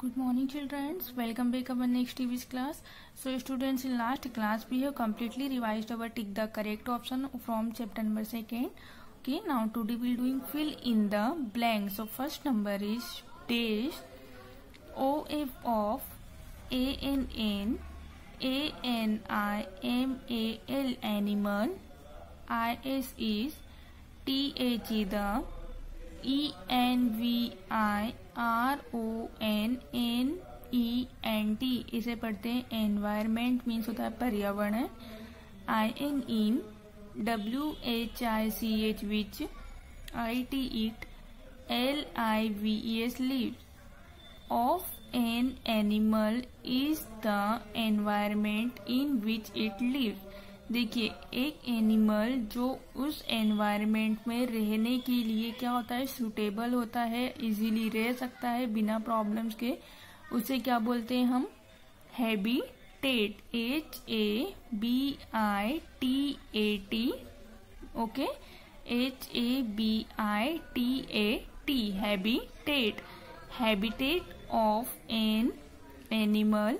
Good morning children, welcome back our next EV's class. So students, in last class we have completely revised our tick the correct option from chapter number 2. Okay, now today we will doing fill in the blank. So first number is dash, O F of, A N N, A N I M A L animal, I S is, T A G the, E N V I R O N N E N T इसे पढ़ते हैं environment means होता है पर्यावरण I N in W H I C H which I T it L I V S live of an animal is the environment in which it lives देखिए एक animal जो उस एनवायरनमेंट में रहने के लिए क्या होता है सूटेबल होता है इजीली रह सकता है बिना प्रॉब्लम्स के उसे क्या बोलते हैं हम TET H A B I T A T okay H A B I T A T habitat habitat of an animal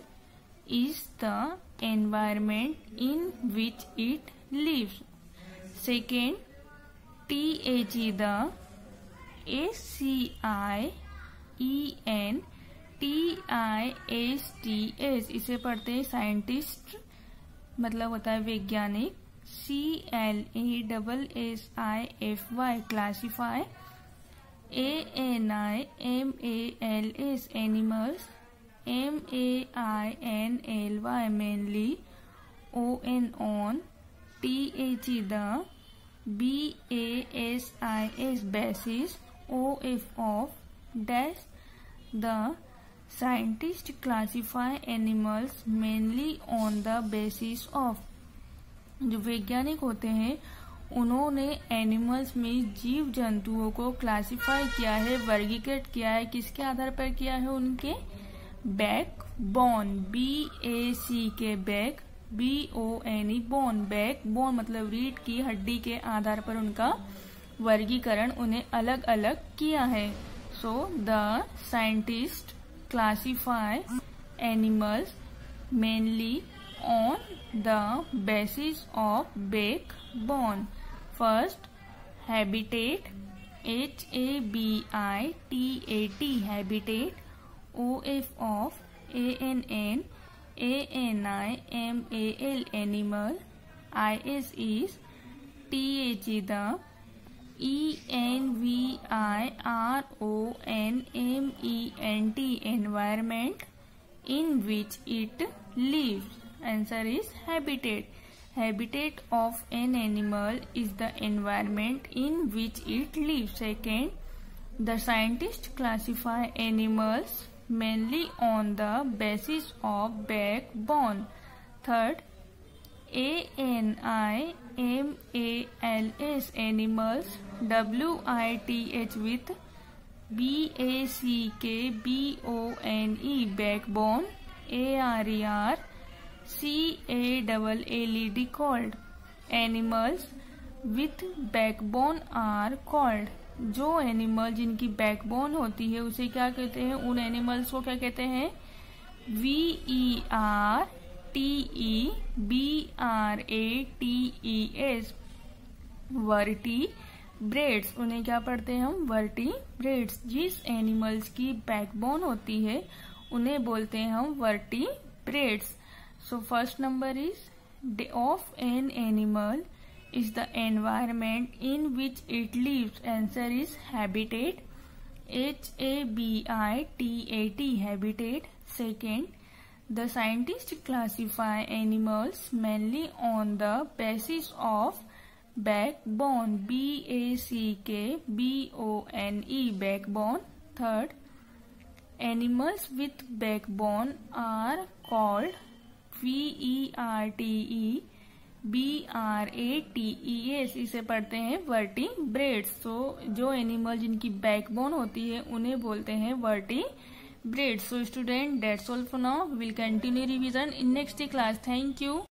is the environment in which it lives. Second, t e the A-C-I-E-N T I s t s इसे पढ़ते हैं scientist मतलब होता है वैज्ञानिक c l a double s i f y classify a n i m a l s animals M A I N L Y mainly O N on T H E the B A S I S basis O F of dash the scientists classify animals mainly on the basis of जो वैज्ञानिक होते हैं उन्होंने animals में जीव जंतुओं को classify किया है वर्गीकृत किया है किसके आधार पर किया है उनके back bone B A C K back B O N E bone back bone मतलब रीढ़ की हड्डी के आधार पर उनका वर्गीकरण उन्हें अलग अलग किया है so the scientist classify animals mainly on the basis of backbone first habitat H A B I T A T habitat OF of ANN, ANI, MAL animal, IS is TAG the E N V I R O N M E N T environment in which it lives. Answer is habitat. Habitat of an animal is the environment in which it lives. Second, the scientists classify animals mainly on the basis of backbone. Third, m a l s animals WITH with BACKBONE backbone double L E D called animals with backbone are called जो animal जिनकी backbone होती है उसे क्या कहते हैं उन animals को क्या कहते हैं V E R T E B R A T E S vertebrates उन्हें क्या पढ़ते हैं हम वर्टी ब्रेड्स जिस एनिमल्स की बैकबोन होती है उन्हें बोलते हैं हम vertebrates so first number is of an animal is the environment in which it lives. Answer is habitat. H-A-B-I-T-A-T, habitat. Second, the scientists classify animals mainly on the basis of backbone, B-A-C-K-B-O-N-E, backbone. Third, animals with backbone are called verte. B R A T E S इसे पढ़ते हैं vertebrates so जो animal जिनकी backbone होती है उन्हें बोलते हैं bread so student that's सोल्फ now will continue revision in next class thank you